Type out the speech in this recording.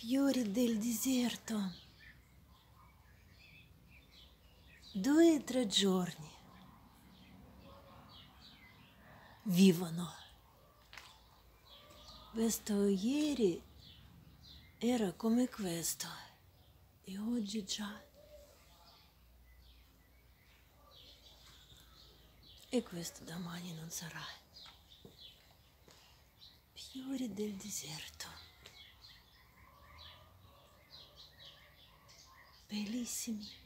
fiori del deserto. Due o tre giorni vivono. Questo ieri era come questo e oggi già. E questo domani non sarà. Fiori del deserto. Bellissimi.